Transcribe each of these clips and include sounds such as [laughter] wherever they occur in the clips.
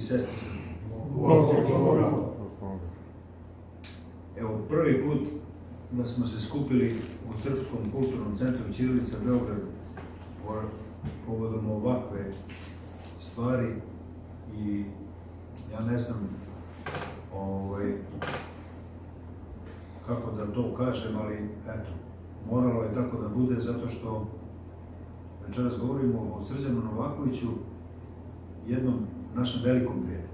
i sestre Srbi. Evo, prvi put da smo se skupili u Srpskom kulturnom centru Ćirilica Beograd povodom ovakve stvari i ja ne znam ovaj, kako da to kažem, ali eto, moralo je tako da bude zato što večeras govorimo o Srđanu Novakoviću, jednom našem velikom prijatelju.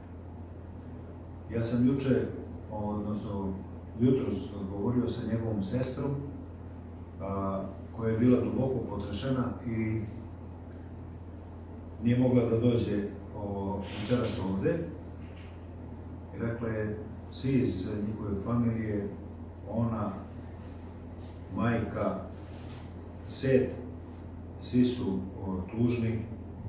Ja sam juče, odnosno jutros govorio sa njegovom sestrom, a, koja je bila duboko potrešena i nije mogla da dođe večeras ovde. I rekla je, svi iz njihove familije, ona, majka, set, svi su o, tužni.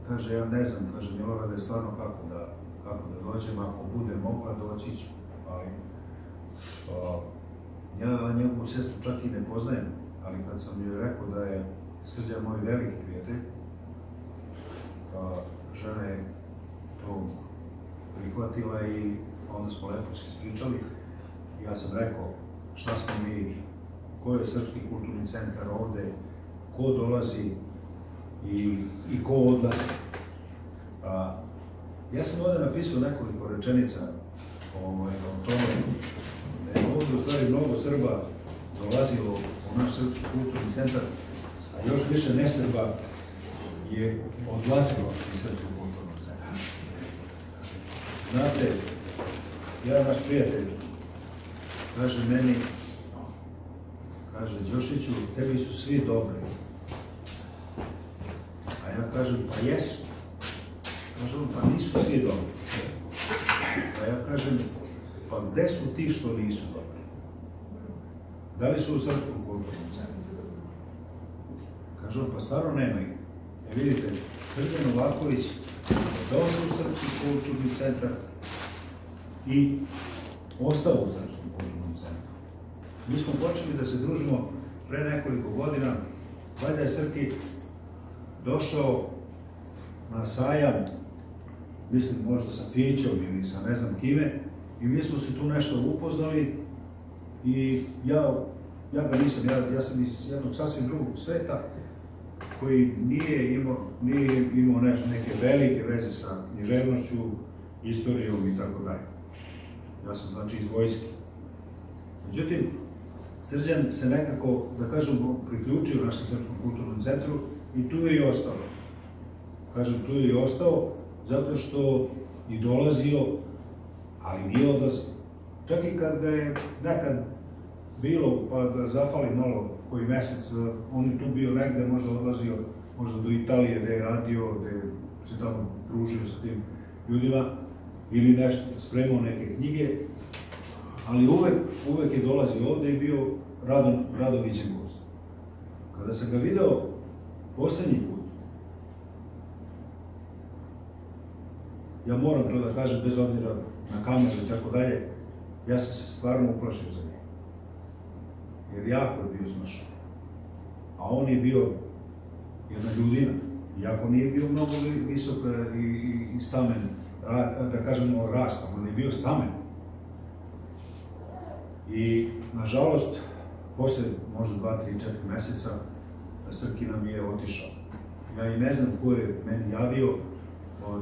Kaže, ja ne znam, kaže Milorade, stvarno kako da, kako da dođem, ako bude mogla doći ću, ali o, ja njegovu sestru čak i ne poznajem, ali kad sam joj rekao da je Srđan moj veliki prijatelj, žena je to prihvatila i onda smo lepo se ispričali. Ja sam rekao šta smo mi, ko je Srpski kulturni centar ovde, ko dolazi i, i ko odlazi. A, ja sam ovde napisao nekoliko rečenica ovaj, o tome da je ovde u stvari mnogo Srba dolazilo u naš Srpski kulturni centar, a još više nesrba je odlazilo iz Srpskog kulturnog centra. Znate, ja naš prijatelj kaže meni, kaže, Đošiću, tebi su svi dobri. Ja kažem, pa jesu. Kaže on, pa nisu svi dobri. A ja kažem, pa gde su ti što nisu dobri? Da li su u Srpskom kulturnom centru? Kaže on, pa stvarno nema ih. E vidite, Srđan Novaković došao u Srpski kulturni centar i ostao u Srpskom kulturnom centru. Mi smo počeli da se družimo pre nekoliko godina, valjda je Srki došao na sajam, mislim možda sa Fićom ili sa ne znam kime, i mi smo se tu nešto upoznali i ja, ja ga nisam, ja, ja sam iz jednog sasvim drugog sveta, koji nije imao, nije imao neš, neke velike veze sa književnošću, istorijom i tako dalje. Ja sam znači iz vojske. Međutim, Srđan se nekako, da kažem, priključio našem Srpskom kulturnom centru i tu je i ostao. Kažem, tu je i ostao zato što i dolazio, ali nije odlazio. Čak i kad ga je nekad bilo, pa da zafali malo koji mesec, on je tu bio negde, možda odlazio možda do Italije gde je radio, gde se tamo družio sa tim ljudima, ili nešto, spremao neke knjige, ali uvek, uvek je dolazio ovde i bio rado, rado viđen gost. Kada sam ga video poslednji put, ja moram to da kažem, bez obzira na kameru i tako dalje, ja sam se stvarno uplašio za njega jer jako je bio smršan. A on je bio jedna ljudina, iako nije bio mnogo visok i, i, i stamen, da kažemo rastom, on je bio stamen. I, nažalost, posle možda dva, tri, četiri meseca, Srki nam je otišao. Ja i ne znam ko je meni javio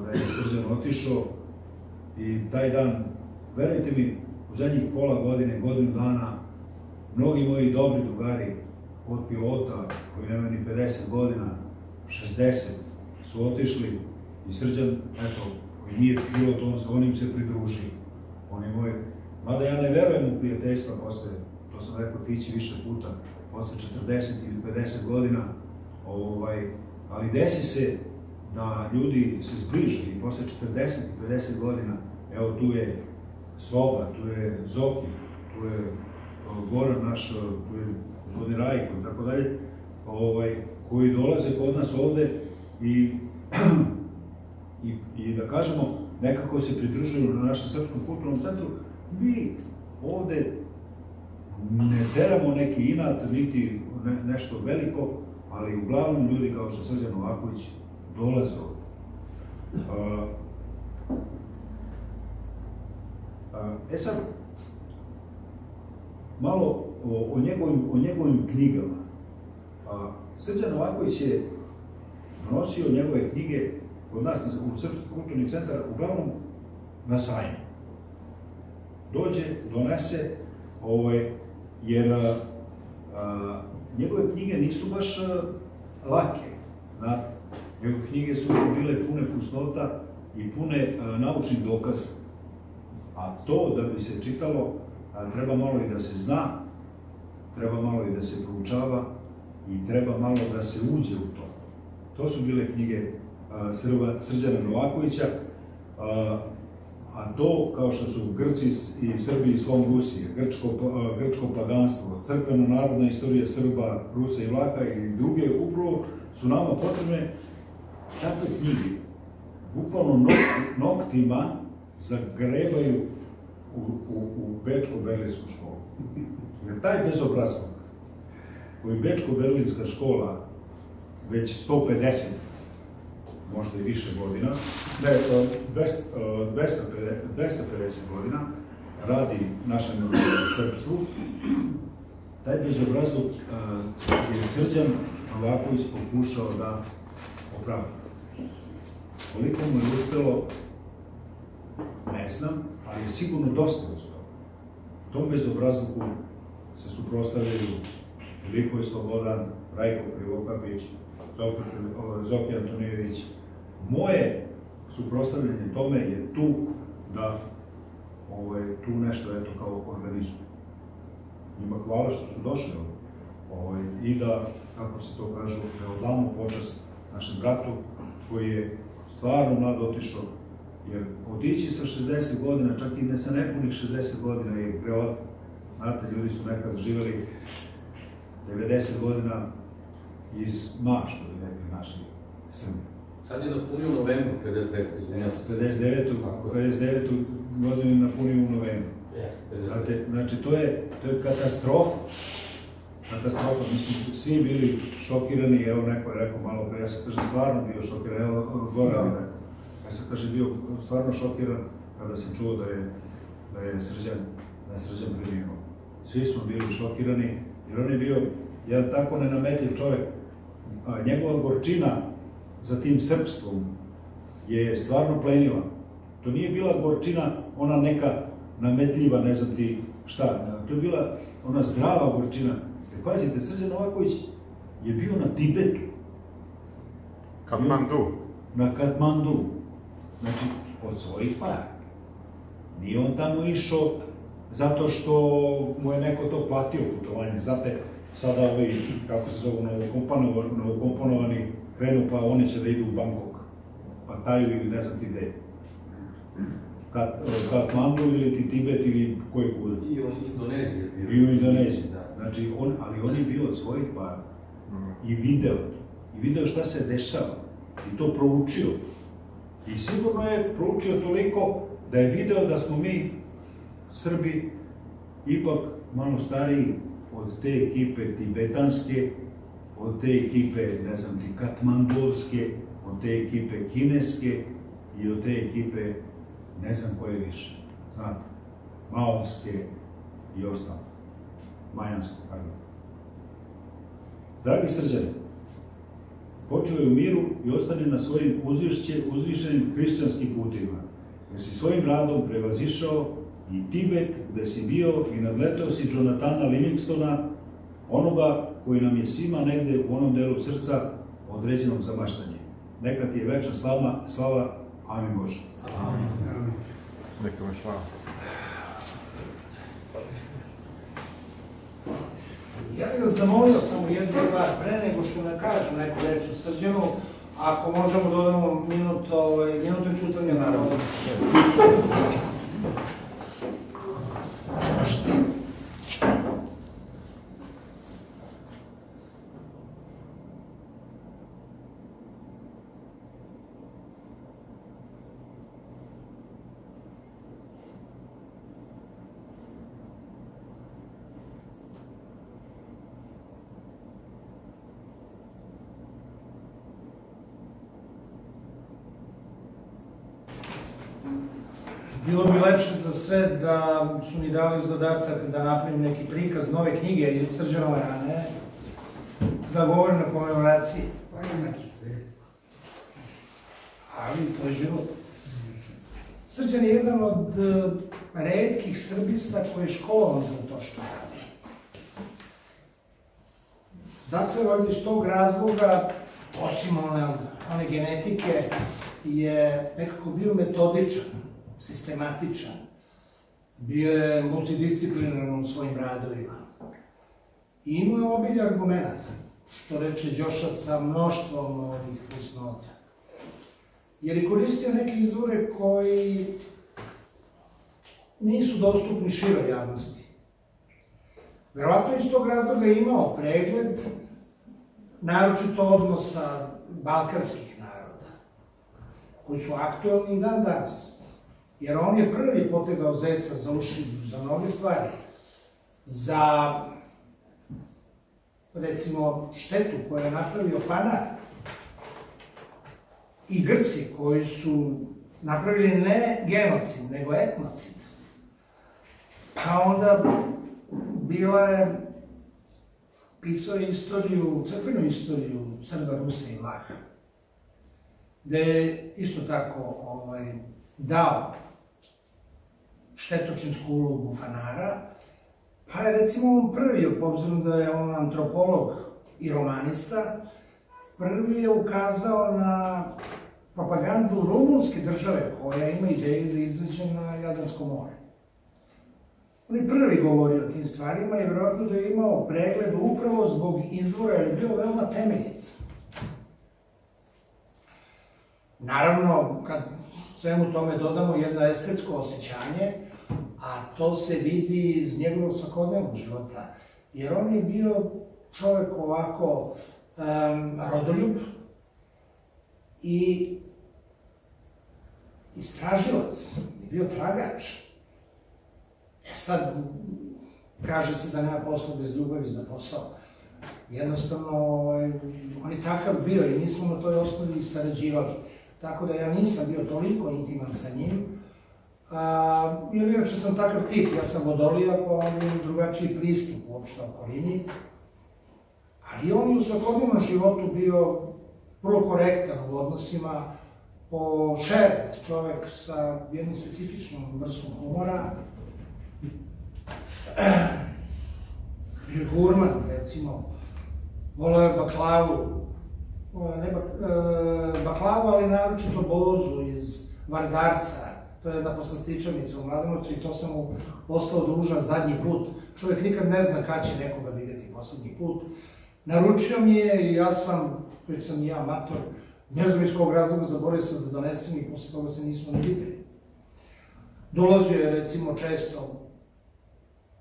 da je Srđan otišao i taj dan, verujte mi, u zadnjih pola godine, godinu dana, Mnogi moji dobri drugari od pilota koji nemaju ni 50 godina, 60, su otišli i Srđan, eto, koji nije pilot, on, on im se pridružio. On je moj, mada ja ne verujem u prijateljstva posle, to sam rekao Fići više puta, posle 40 ili 50 godina, ovaj, ali desi se da ljudi se zbliže i posle 40 i 50 godina, evo tu je Sloba, tu je Zoki, tu je Goran naš, gospodin Rajko i tako dalje, ovaj, koji dolaze kod nas ovde i, [clears throat] i, i da kažemo, nekako se pridružuju na našem Srpskom kulturnom centru, mi ovde ne teramo neki inat, niti ne, nešto veliko, ali uglavnom ljudi kao što Srđan Novaković dolaze ovde. A, a, e sad, malo o, o, njegovim, o njegovim knjigama. A, Srđan Novaković je donosio njegove knjige kod nas u Srpski kulturni centar, uglavnom na sajmu. Dođe, donese, ovaj, jer a, a, njegove knjige nisu baš a, lake. Znate, njegove knjige su bile pune fusnota i pune a, naučnih dokaza. A to da bi se čitalo, a, treba malo i da se zna, treba malo i da se proučava i treba malo da se uđe u to. To su bile knjige a, Srđana Novakovića, a, a to kao što su Grci i Srbi i slom Rusije, grčko, grčko paganstvo, crkvena narodna istorija Srba, Rusa i Vlaka i druge, upravo su nama potrebne takve knjige. Bukvalno noktima zagrebaju u, u, u Bečko-Berlinsku školu. Jer taj bezobrazluk koji Bečko-Berlinska škola već 150, možda i više godina, ne, 200, 250 godina radi našem srpstvu, taj bezobrazluk je Srđan Novaković pokušao da opravi. Koliko mu je uspelo, ne znam, ali je sigurno dosta uspelo. Tom bezobrazluku se suprostavljaju Filipo i Slobodan, Rajko Krivokapić, Zoki Antonijević. Moje suprostavljanje tome je tu da ovaj, tu nešto eto kao organizmu. Njima hvala što su došli ovaj, i da, kako se to kaže, da odamo počast našem bratu koji je stvarno mlad otišao Jer otići sa 60 godina, čak i ne sa nepunih 60 godina je greot. Znate, ljudi su nekad živeli 90 godina iz ma, što bi rekli naši Srbi. Sad je napunio u novembru 59. izvinjam se. 59. 59. godinu napunio u novembru. Znate, znači, to je, to je katastrofa. Katastrofa, mi smo svi bili šokirani, evo neko je rekao malo pre, ja sam kaže stvarno bio šokiran, evo Goran je rekao. Ja sam, kaže, bio stvarno šokiran kada sam čuo da je, da je Srđan, da je Srđan preminuo. Svi smo bili šokirani, jer on je bio jedan tako nenametljiv čovjek. A njegova gorčina za tim srpstvom je stvarno plenila. To nije bila gorčina ona neka nametljiva, ne znam ti šta. To je bila ona zdrava gorčina. Jer pazite, Srđan Novaković je bio na Tibetu. Katmandu. Na Katmandu. Znači, od svojih para. Nije on tamo išao zato što mu je neko to platio putovanje. Znate, sada ovi, kako se zovu, novokomponovani krenu, pa oni će da idu u Bangkok, pa Taju ili ne znam ti gde. Kat, Katmandu ili ti Tibet ili koji kod. I u Indoneziji je bio. I u Indoneziji, da. Znači, on, ali on je bio od svojih para. I video. I video šta se dešava. I to proučio. I sigurno je proučio toliko da je video da smo mi, Srbi, ipak malo stariji od te ekipe tibetanske, od te ekipe, ne znam ti, katmandovske, od te ekipe kineske i od te ekipe ne znam koje više. Znate, maonske i ostalo. Majanske, pardon. Dragi srđani, počeo je u miru i ostane na svojim uzvišće, uzvišenim hrišćanskim putima, jer si svojim radom prevazišao i Tibet, gde si bio i nadletao si Jonathana Livingstona, onoga koji nam je svima negde u onom delu srca određenog za maštanje. Neka ti je večna slava, slava, amin Bože. Amin. amin. Neka vam slava. Ja bih vas zamolio samo jednu stvar, pre nego što ne kažem neku reč o srđanu, ako možemo da odamo minut, ovaj, minutu čutanja naravno. Zadatak da napravim neki prikaz nove knjige ili Srđanove, a ne da govorim na komemoraciji. Ali to je život. Srđan je jedan od uh, redkih srbista koji je školovan za to što radi. Zato je valjda iz tog razloga, osim one, one genetike, je nekako bio metodičan, sistematičan. Bio je multidisciplinaran u svojim radovima. I imao je obilje argumenta, što reče Đoša sa mnoštvom ovih fusnota. Jer je koristio neke izvore koji nisu dostupni široj javnosti. Verovatno iz tog razloga je imao pregled, naročito odnosa balkanskih naroda, koji su aktualni i dan danas. Jer on je prvi potegao zeca za uši za mnoge stvari. Za, recimo, štetu koju je napravio Fanar. I Grci koji su napravili ne genocid, nego etnocid. Pa onda bila je, pisao je istoriju, crkvenu istoriju Srba, Rusa i Vlaha, gde je isto tako ovaj, dao štetočinsku ulogu fanara, pa je recimo on prvi, obzirom da je on antropolog i romanista, prvi je ukazao na propagandu rumunske države koja ima ideju da izađe na Jadransko more. On je prvi govorio o tim stvarima i vjerojatno da je imao pregled upravo zbog izvora, jer je bio veoma temeljit. Naravno, kad svemu tome dodamo jedno estetsko osjećanje, a to se vidi iz njegovog svakodnevnog života, jer on je bio čovek ovako um, rodoljub i istražilac, je bio tragač. E sad, kaže se da nema posla bez ljubavi za posao. Jednostavno, ovaj, on je takav bio i mi smo na toj osnovi sarađivali. Tako da ja nisam bio toliko intiman sa njim, a, inače sam takav tip, ja sam vodolija, pa je drugačiji pristup uopšte okolini. Ali on je u svakodnevnom životu bio vrlo korektan u odnosima, po šeret, čovek sa jednom specifičnom vrstom humora, bio gurman, recimo, volao je baklavu, ne bak, e, baklavu, ali naročito bozu iz Vardarca, to je jedna u Mladenovcu i to sam mu ostao dužan zadnji put. Čovjek nikad ne zna kad će nekoga vidjeti poslednji put. Naručio mi je i ja sam, već sam i ja mator, ne znam iz kog razloga zaboravio sam da donesem i posle toga se nismo ni videli. Dolazio je recimo često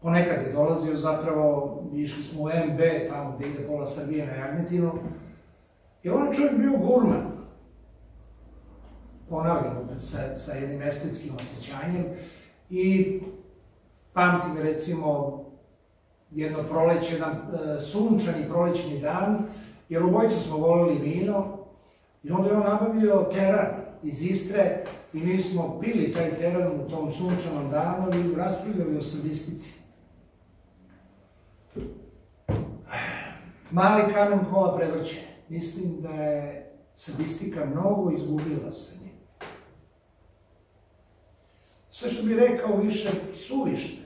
Ponekad je dolazio zapravo, išli smo u MB, tamo gde ide pola Srbije na Jagnjetinu, i on je čovjek bio gurman. Ponavljam opet sa, sa jednim estetskim osjećanjem i pamtim recimo jedno proleće, jedan e, sunčani prolećni dan, jer obojica smo volili vino i onda je on nabavio teran iz Istre i mi smo pili taj teran u tom sunčanom danu i raspravljali o srbistici. Mali kamen kola prevrće. Mislim da je sadistika mnogo izgubila njim. Sve što bi rekao više suvišne.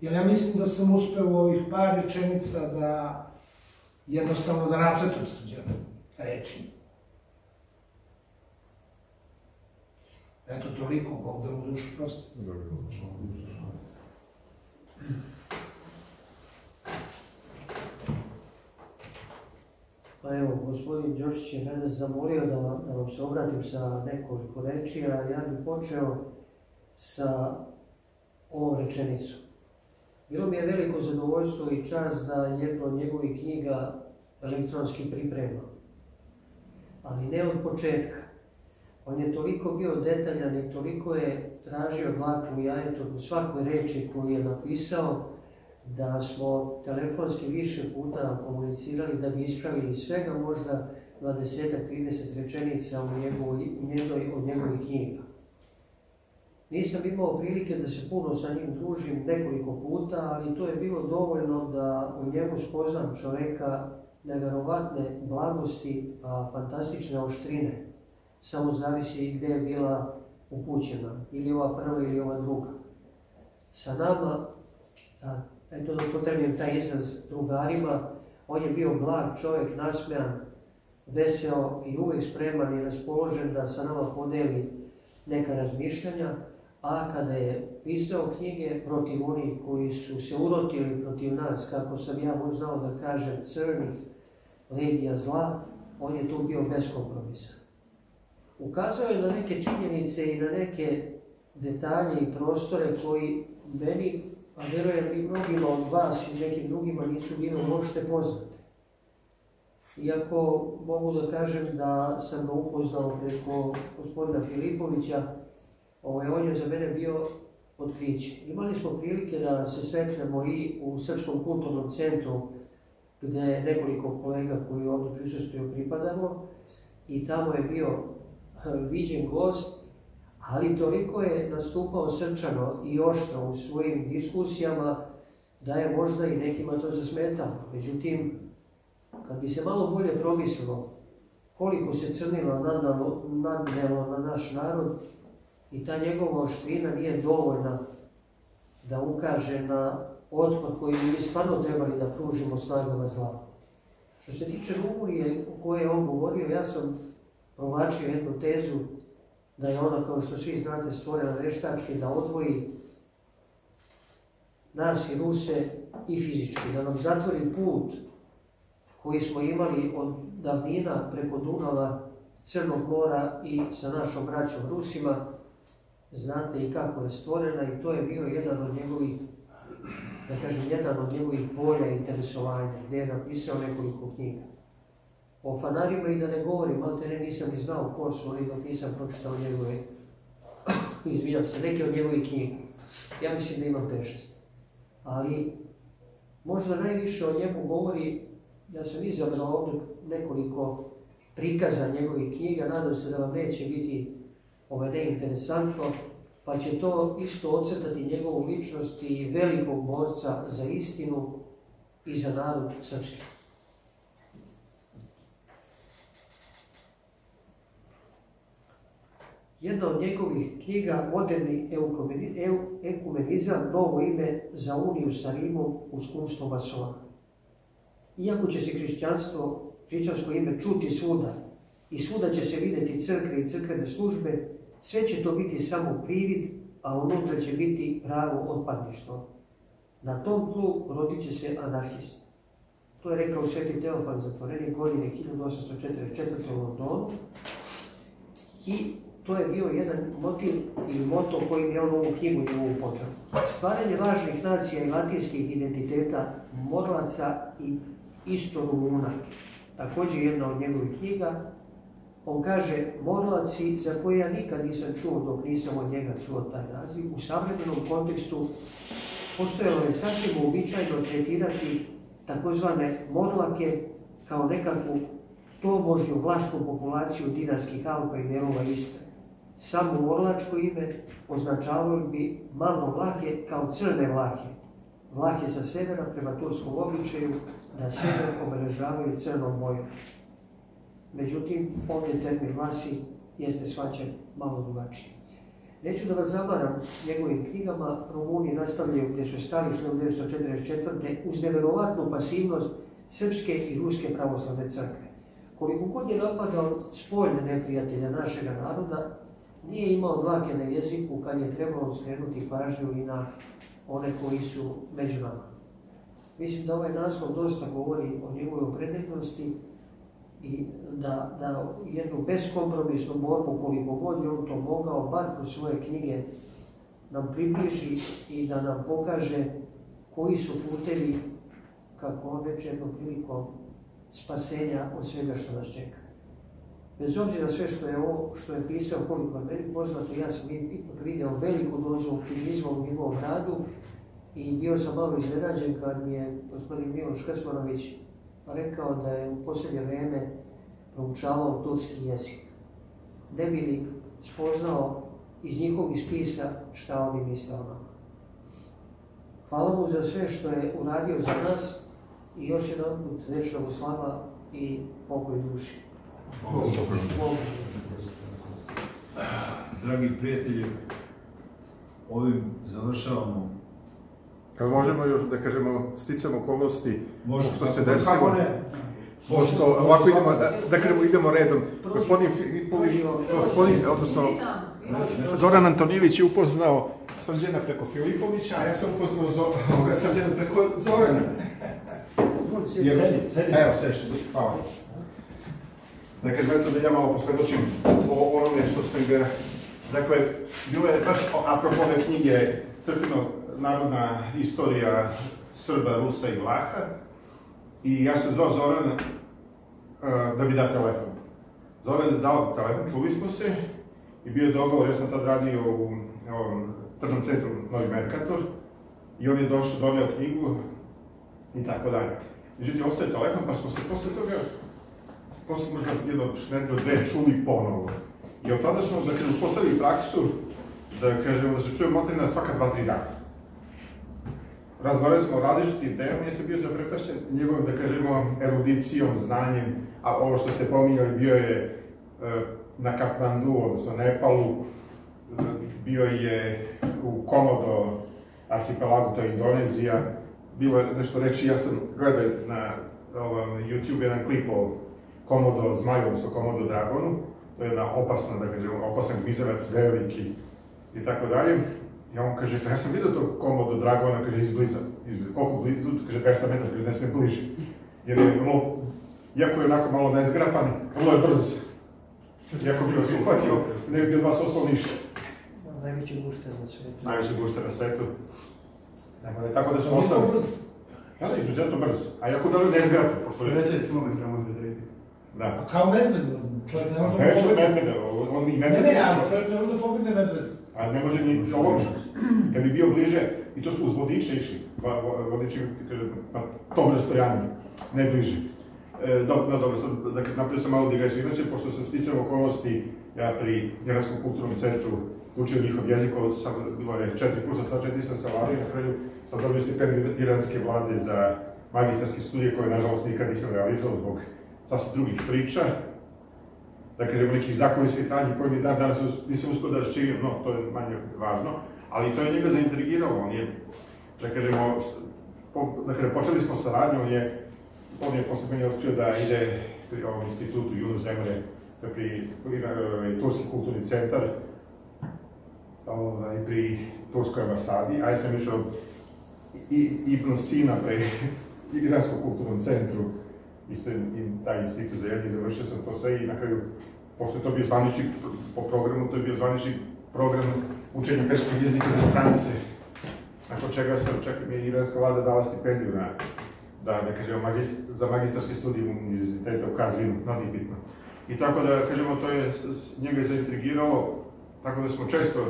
Jer ja mislim da sam uspeo u ovih par rečenica da jednostavno da nacrtam srđanu reči. Eto, toliko, Bog da mu dušu prosti. Pa evo, gospodin Đošić je mene zamolio da, da vam se obratim sa nekoliko reči, a ja bih počeo sa ovom rečenicom. Bilo mi je veliko zadovoljstvo i čast da jedno od njegovih knjiga elektronski pripremam. Ali ne od početka. On je toliko bio detaljan i toliko je tražio dlaku i jajetu u svakoj reči koju je napisao, da smo telefonski više puta komunicirali da bi ispravili svega možda 20-30 rečenica u njegovoj, u njegovoj, od njegovih knjiga. Nisam imao prilike da se puno sa njim družim nekoliko puta, ali to je bilo dovoljno da u njemu spoznam čovjeka nevjerovatne blagosti, a fantastične oštrine. Samo zavisi gdje je bila upućena, ili ova prva ili ova druga. Sa nama, a, eto da potrebujem taj izraz drugarima, on je bio blag čovjek, nasmejan, veseo i uvijek spreman i raspoložen da sa nama podeli neka razmišljanja, a kada je pisao knjige protiv onih koji su se urotili protiv nas, kako sam ja mu znao da kažem, crnih legija zla, on je tu bio bez kompromisa. Ukazao je na neke činjenice i na neke detalje i prostore koji meni, a vjerujem i mnogima od vas i nekim drugima nisu bili uopšte poznate. Iako mogu da kažem da sam ga upoznao preko gospodina Filipovića, ovaj, on je za mene bio otkriće. Imali smo prilike da se sretnemo i u Srpskom kulturnom centru, gdje je nekoliko kolega koji ovdje prisustuju pripadamo, i tamo je bio eh, viđen gost, ali toliko je nastupao srčano i oštro u svojim diskusijama, da je možda i nekima to zasmetalo. Međutim, kad bi se malo bolje promislilo koliko se crnila nadnelo na naš narod i ta njegova oštrina nije dovoljna da ukaže na otpad koji bi stvarno trebali da pružimo snagama zla. Što se tiče Rumunije o kojoj je on govorio, ja sam provlačio jednu tezu da je ona, kao što svi znate, stvorena veštački, da odvoji nas i Ruse i fizički, da nam zatvori put koji smo imali od davnina preko Dunava, Crnog mora i sa našom braćom Rusima, znate i kako je stvorena i to je bio jedan od njegovih, da kažem, jedan od njegovih polja interesovanja, gdje je napisao nekoliko knjiga. O fanarima i da ne govorim, ali te ne nisam ni znao ko su oni dok nisam pročitao njegove, izvinjam se, neke od njegovih knjiga. Ja mislim da imam 5 Ali možda najviše o njemu govori ja sam izabrao ovdje nekoliko prikaza njegovih knjiga, nadam se da vam neće biti ovaj, neinteresantno, pa će to isto ocrtati njegovu ličnost i velikog borca za istinu i za narod srpski. Jedna od njegovih knjiga, Moderni ekumenizam, novo ime za uniju sa Rimom u skumstvo masona. Iako će se hrišćanstvo, hrišćansko ime čuti svuda i svuda će se vidjeti crkve i crkvene službe, sve će to biti samo privid, a unutra će biti pravo otpadništvo. Na tom tlu rodit će se anarhist. To je rekao sveti Teofan zatvorenik godine 1844. u Londonu. I to je bio jedan motiv ili moto kojim je on ovu knjigu i počeo. Stvaranje lažnih nacija i latinskih identiteta, morlaca i isto Rumuna. Također jedna od njegovih knjiga. On kaže, Morlaci, za koje ja nikad nisam čuo dok nisam od njega čuo taj naziv, u savremenom kontekstu postojalo je sasvim uobičajno tretirati takozvane Morlake kao nekakvu tobožnju vlašku populaciju dinarskih Alpa i Nelova Istre. Samo morlačko ime označavalo bi malo vlake kao crne vlake. Vlake sa severa prema turskom običaju da sebe obeležavaju crnom bojom. Međutim, ovdje termin glasi jeste svačan malo drugačije. Neću da vas zamaram njegovim knjigama, Rumuni nastavljaju gdje su stali 1944. uz nevjerovatnu pasivnost srpske i ruske pravoslavne crkve. Koliko god je napadao spoljne neprijatelja našega naroda, nije imao dlake na jeziku kad je trebalo skrenuti pažnju i na one koji su među nama. Mislim da ovaj naslov dosta govori o njegovoj opredeljenosti i da, da jednu beskompromisnu borbu koliko god je on to mogao, bar kroz svoje knjige, nam približi i da nam pokaže koji su putevi, kako on već jednom prilikom, spasenja od svega što nas čeka. Bez obzira sve što je ovo, što je pisao, koliko je meni poznato, ja sam ipak vidio veliku dozu optimizma u njegovom radu i bio sam malo iznenađen kad mi je gospodin Miloš Krsmanović rekao da je u posljednje vrijeme proučavao turski jezik. Ne bi li spoznao iz njihovih spisa šta oni misle o nama. Hvala mu za sve što je uradio za nas i još jedan put večna mu slava i pokoj duši. Bog duši. Dragi prijatelji, ovim završavamo. Jel možemo još da kažemo sticam okolnosti Može, što se kako- desilo? kako ne? Pošto ovako idemo, da, da kažemo idemo redom. Gospodin Filipović, gospodin, odnosno Zoran Antonijević je upoznao Srđana preko Filipovića, a ja sam upoznao Zo- ovoga Srđana preko Zorana. Jer, Sedi, sedi. Evo, sedi, hvala. Da kažem, eto da ja malo posvjedočim o onome što sam ga... Dakle, bilo je baš apropo ove knjige Crkveno narodna istorija Srba, Rusa i Vlaha. I ja sam zvao Zoran uh, da mi da telefon. Zoran je dao telefon, čuli smo se i bio je dogovor, ja sam tad radio u ovom tržnom centru Novi Merkator i on je došao, doneo knjigu i tako dalje. Međutim, ostaje telefon, pa smo se posle toga, posle možda jedno nedelju dve, čuli ponovo. I od tada smo, da kažem, uspostavili praksu, da kažemo, da se čujemo na svaka dva, tri dana. Razgovarali smo o različitim temama, ja sam bio zaprepašćen njegovim, da kažemo, erudicijom, znanjem, a ovo što ste pominjali, bio je e, na Katmandu, odnosno Nepalu, e, bio je u Komodo arhipelagu, to je Indonezija, bilo je nešto reći, ja sam gledao na ovom YouTube jedan klip o Komodo zmaju, odnosno Komodo dragonu, to je jedna opasna, da kažemo, opasan gmizavac, veliki i tako dalje. I on kaže, pa ja sam vidio tog Komodo dragona, kaže, izbliza. izbliza. Koliko blizu? Kaže, 200 metara, kaže, ne smije bliže. Jer je vrlo, iako je onako malo nezgrapan, vrlo je brz. Iako bi vas uhvatio, ne bi od vas ostalo ništa. Najveći gušter na svijetu. Najveći gušter na svetu. Tako da, tako da smo ostali. Ja sam izuzetno brz, a jako da li nezgrapan, pošto je... 50 km može da ide. Da. Pa kao medved, čovjek ne može da pobegne. medveda, on i Ne, medved ne, nisu- ali čovjek ne može da pobegne medved. A ne može ni ovo. Kad bi bio bliže, i to su uz vodiče išli, kaže, na tom rastojanju, ne bliže. E, dobro, no, dobro, sad, dakle, napravio sam malo digresiju. Inače, pošto sam sticam okolnosti, ja pri Njemačkom kulturnom centru učio njihov jezik, sam, bilo je četiri kursa, sad četiri sam salario, na kraju sam dobio stipendiju iranske vlade za magistarske studije koje, nažalost, nikad nisam realizovao zbog sasvim drugih priča da kažemo, nekih zakulisnih radnji koji mi dan danas nisam uspio da raščivim, no, to je manje važno, ali to je njega zaintrigiralo, on je, da kažemo, po, da kažem, počeli smo saradnju, on je, on je posle meni otkrio da ide pri ovom institutu Yunus Emre, da pri, pri ovaj, Turski kulturni centar, ovaj, pri Turskoj ambasadi, a ja sam išao i, Ibn Sina pri [laughs] Iranskom kulturnom centru, isto i taj institut za jezik, završio sam to sve i na kraju, pošto je to bio zvanični, po programu, to je bio zvanični program učenja perskog jezika za strance. Nakon čega sam, čak mi je iranska vlada dala stipendiju na, da, da kažemo, magist, za magistarske studije univerziteta u Kazvinu, no nije bitno. I tako da, kažemo, to je njega zaintrigiralo, tako da smo često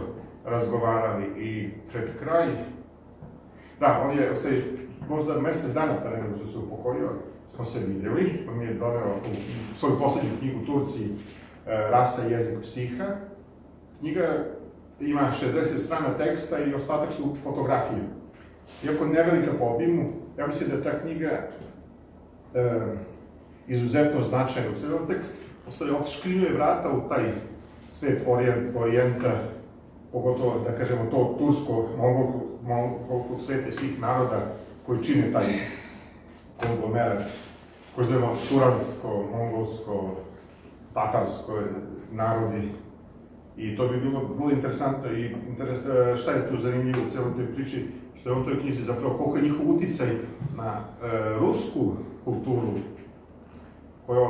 razgovarali i pred kraj, da, on je, ostaje, možda mjesec dana pre nego što se upokojio, smo se vidjeli, on mi je doneo u svoju posljednju knjigu Turci, e, Rasa, jezik, psiha. Knjiga ima 60 strana teksta i ostatak su fotografije. Iako nevelika po obimu, ja mislim da je ta knjiga e, izuzetno značajna. U on tek ostaje, otškrinjuje vrata u taj svet orijent, orijenta, pogotovo, da kažemo, to tursko, sveta i svih naroda koji čine taj konglomerat, koji zovemo turansko, mongolsko, tatarsko narodi. I to bi bilo vrlo interesantno i interes, e, šta je tu zanimljivo u celoj toj priči, što je on toj knjizi zapravo koliko je njihov uticaj na e, rusku kulturu, koju,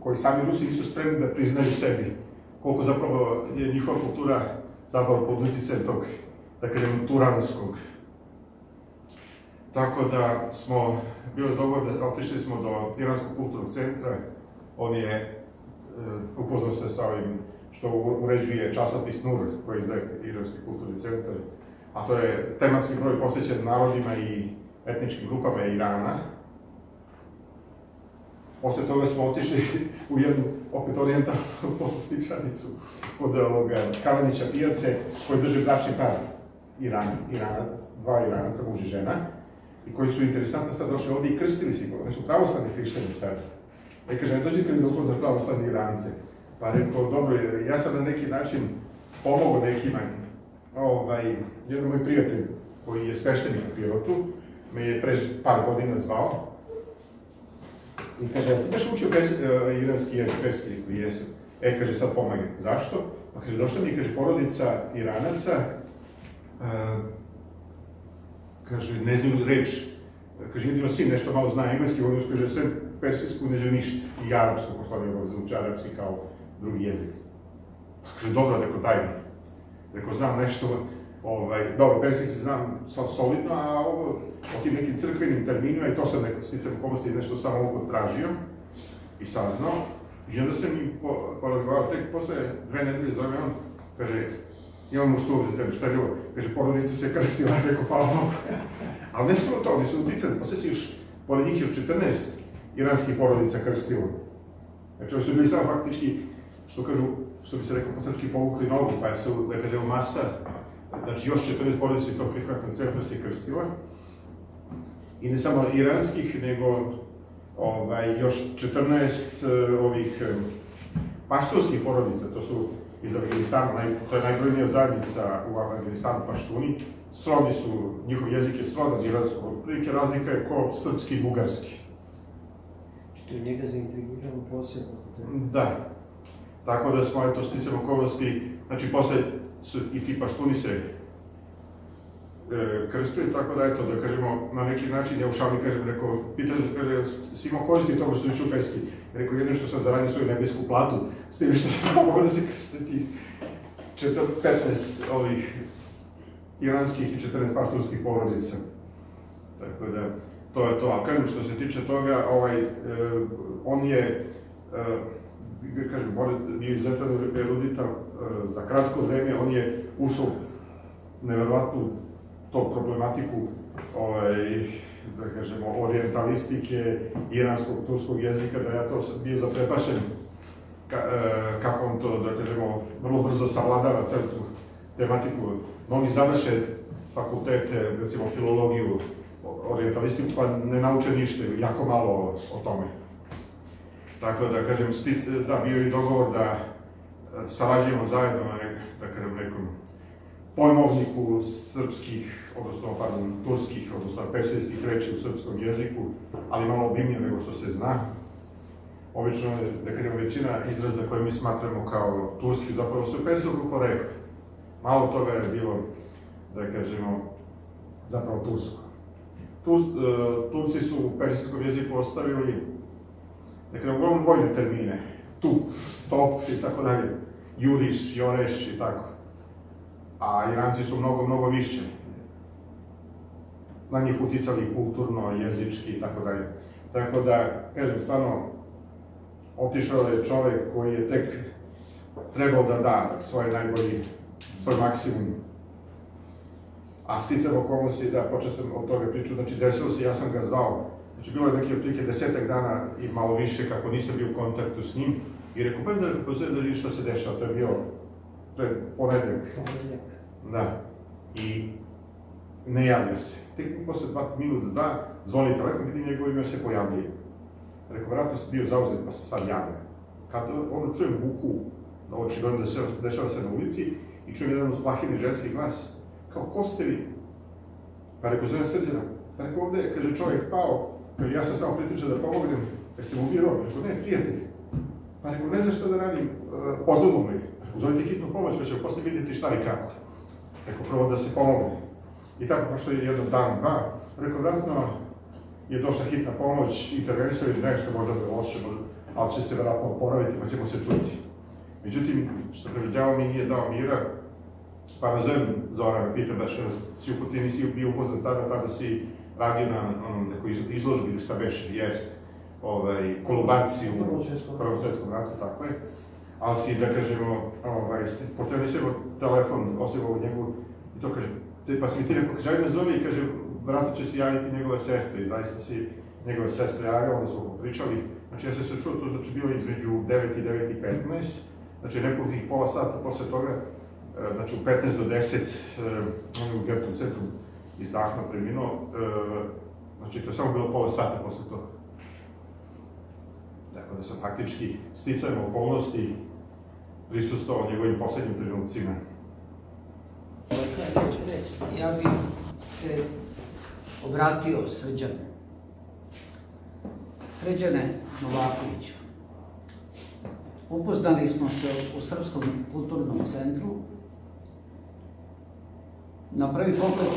koji sami Rusi nisu spremni da priznaju sebi, koliko zapravo je njihova kultura zapravo pod utjecajem tog, da kažem, turanskog. Tako da smo, bilo je dogovor da otišli smo do Iranskog kulturnog centra, on je e, upoznao se sa ovim što uređuje časopis NUR koji izdaje Iranski kulturni centar, a to je tematski broj posvećen narodima i etničkim grupama Irana. Posle toga smo otišli u jednu, opet orijentalnu [laughs] poslastičanicu kod ovoga Kalanića pijace, koji drže bračni par Iran, Iranac, dva Iranaca, muž i žena, i koji su interesantno sad došli ovdje i krstili se, oni su pravoslavni hrišćani sad. E kaže, ne dođite mi da upoznat pravoslavni Irance. Pa rekao, dobro, ja sam na neki način pomogao nekima. Ovaj, jedan moj prijatelj, koji je sveštenik u Pirotu, me je pred par godina zvao i kaže, ti baš učio pers, uh, iranski jezik, perski jezik, jesam. E, kaže, sad pomagaj. Zašto? Pa kaže, došla mi, kaže, porodica Iranaca, uh, kaže, ne znaju reč, kaže, jedino sin nešto malo zna engleski, on kaže, sve persijsku ne zna ništa, i arapsku, pošto je zauči arapski kao drugi jezik. Kaže, dobro, rekao, daj mi. Rekao, znam nešto, ovaj, dobro, persijski znam solidno, a ovo, o tim nekim crkvenim terminima, i to sam neko sticam okolnosti nešto samo ovo tražio i saznao. I onda sam im porazgovarao, tek posle dve nedelje zove on, kaže, imam što za tebe, šta je bilo? Kaže, porodica se krstila, rekao, hvala Bogu. [laughs] Ali ne samo to, oni su uticali, posle si još, pored njih još 14 iranskih porodica krstilo. Znači, oni su bili samo faktički, što kažu, što bi se rekao, posledčki povukli nogu, pa je se, da kažemo, masa, znači još 14 porodica iz tog prihvatnog centra se krstila. I ne samo iranskih, nego ovaj, još 14 uh, ovih paštunskih porodica, to su iz Afganistana, naj, to je najbrojnija zajednica u Afganistanu, paštuni, srodni su, njihov jezik je srodan iransko, otprilike razlika je ko srpski i bugarski. Što je njega zaintrigiralo posebno. Da. Tako da smo, eto, sticam okolnosti, znači, posle su i ti paštuni se e, krstili, tako da, eto, da kažemo, na neki način, ja u šali kažem, rekao, pitaju se, kaže, si imao koristi toga što si peski? Rekao, jedno što sam zaradio svoju nebesku platu, s tim što sam [laughs] mogu da se krstiti 15 ovih iranskih i 14 paštunskih porodica. Tako da, to je to. A kažem, što se tiče toga, ovaj, e, on je, e, kažem, bio izuzetan erudita e, za kratko vreme, on je ušao neverovatnu to problematiku ovaj, da kažemo, orientalistike, iranskog, turskog jezika, da ja to bio zaprepašen ka, e, kako on to, da kažemo, vrlo brzo savladava celu tu tematiku. Mnogi završe fakultete, recimo filologiju, orientalistiku, pa ne nauče ništa, jako malo o, o tome. Tako da, kažem, sti, da, bio i dogovor da sarađujemo zajedno na, da kažem, nekom pojmovniku srpskih, odnosno, pardon, turskih, odnosno persijskih reči u srpskom jeziku, ali malo obimnije nego što se zna. Obično, da kažemo, većina izraza koje mi smatramo kao turski, zapravo su persijskog porekla. Malo toga je bilo, da kažemo, zapravo tursko. Tu, uh, Turci su u persijskom jeziku ostavili, da kažemo, uglavnom vojne termine, tu, top i tako dalje, juriš, joreš i tako a Iranci su mnogo, mnogo više. Na njih uticali kulturno, jezički i tako dalje. Tako da, kažem, stvarno, otišao je čovek koji je tek trebao da da svoje najbolji, svoj maksimum. A sticam okolnosti da počeo sam od toga priču, znači desilo se, ja sam ga zvao, znači bilo je neki otprilike desetak dana i malo više kako nisam bio u kontaktu s njim i rekao, pa da pozove da vidiš šta se dešava, to je bio pred ponedeljak. Da. I ne javlja se. Tek posle dva minuta, dva, zvoni telefon, vidim njegov ime se pojavljuje. Rekao, vratno si bio zauzet, pa se sad javlja. Kad ono čujem buku, očigledno da se dešava se na ulici, i čujem jedan usplahini ženski glas, kao, ko ste vi? Pa rekao, zove srđana. Pa rekao, ovde, kaže, čovjek pao, kaže, ja sam samo pritičao da pomognem, jeste mu vi rob? Rekao, ne, prijatelj. Pa rekao, ne znaš šta da radim, uh, pozovno ih. Zovite hitnu pomoć, pa ćemo posle vidjeti šta i kako. Rekao, prvo da se pomogne. I tako prošlo je jedan dan, dva. Rekao, vratno je došla hitna pomoć, intervenisao je nešto možda da je loše, ali će se vratno oporaviti, pa ćemo se čuti. Međutim, što kaže, đavo mi nije dao mira, pa me zovem Zora, me pita baš kada si u ti nisi bio upoznat tada, tada si radio na onom nekoj izložbi ili šta beše, jest, ovaj, kolubanciju u Prvom svetskom ratu, tako je ali si, da kažemo, ovaj, pošto ja nisam telefon, osim ovog njegu, i to kaže, te, pa si mi ti rekao, kaže, ajde zove i kaže, vratu će se javiti njegove sestre, i zaista si njegove sestre javila, onda smo pričali, Znači ja sam se čuo, to znači bilo između 9 i 9 i 15, znači nekoliko pola sata posle toga, e, znači u 15 do 10, e, on je u gertnom centru izdahnuo, preminuo, e, znači to je samo bilo pola sata posle toga. Tako da sam faktički sticajem okolnosti prisustovao njegovim poslednjim trenucima. Ja bih se obratio Srđane. Srđane Novakoviću. Upoznali smo se u Srpskom kulturnom centru. Na prvi pogled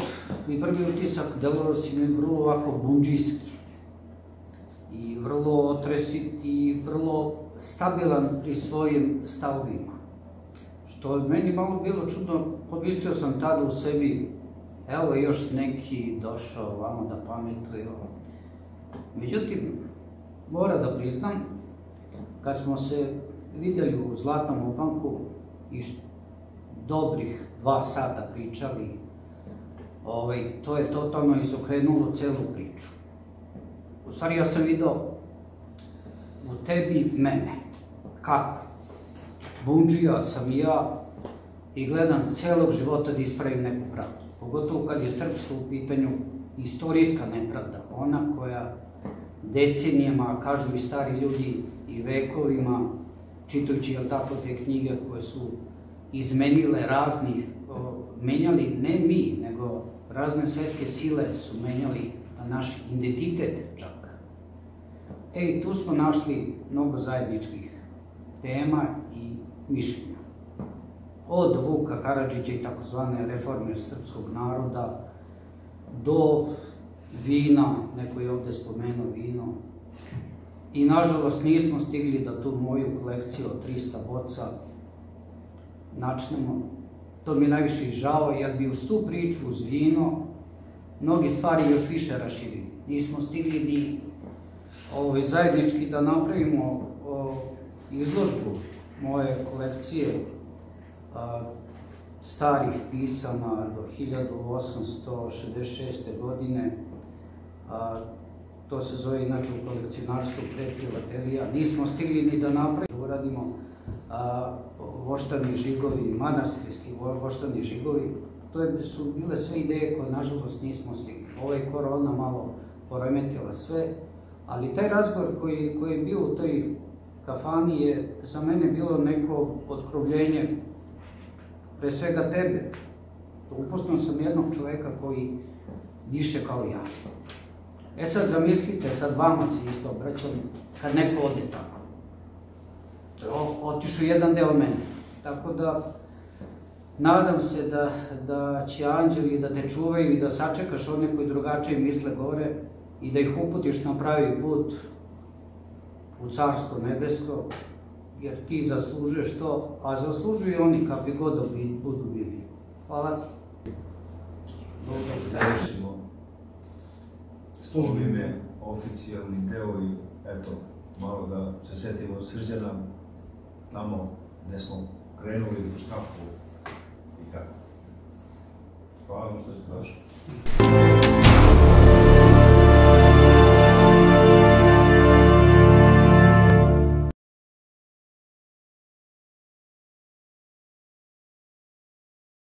i prvi utisak delovao si mi vrlo ovako bunđijski i vrlo otresit i vrlo stabilan pri svojim stavovima. Što je meni malo bilo čudno, pomislio sam tada u sebi, evo je još neki došao vamo da pametuje. Međutim, mora da priznam, kad smo se videli u Zlatnom opanku i dobrih dva sata pričali, ovaj, to je totalno izokrenulo celu priču. U stvari ja sam video u tebi mene. Kako? Bunđija sam ja i gledam celog života da ispravim neku pravdu. Pogotovo kad je srpstvo u pitanju istorijska nepravda, ona koja decenijama, kažu i stari ljudi, i vekovima, čitajući, jel tako, te knjige koje su izmenile raznih, menjali ne mi, nego razne svetske sile su menjali naš identitet čak. E, tu smo našli mnogo zajedničkih tema i mišljenja. Od Vuka Karadžića i takozvane reforme srpskog naroda do vina, neko je ovde spomenuo vino, i nažalost nismo stigli da tu moju kolekciju od 300 boca načnemo. To mi je najviše i žao, jer bi uz tu priču, uz vino, mnogi stvari još više raširili. Nismo stigli ni ovaj, zajednički da napravimo izložbu moje kolekcije starih pisama do 1866. godine. To se zove inače u kolekcionarstvu predfilatelija. Nismo stigli ni da napravimo, da uradimo voštani žigovi, manastirski voštani žigovi. To je, su bile sve ideje koje nažalost nismo stigli. Je korona malo poremetila sve, ali taj razgovor koji, koji je bio u toj kafani je za mene bilo neko otkrovljenje pre svega tebe. Upoznao sam jednog čoveka koji diše kao ja. E sad zamislite, sad vama se isto obraćam, kad neko ode tako. O, otišu jedan deo mene. Tako da, nadam se da, da će anđeli da te čuvaju i da sačekaš one koji drugačije misle gore i da ih uputiš na pravi put u carsko nebesko, jer ti zaslužuješ to, a zaslužuju oni kakvi god da budu bili. Hvala ti. Dobro što završimo službene, oficijalni deo i eto, malo da se setimo srđana tamo gde smo krenuli u skafu i tako. Hvala što ste došli.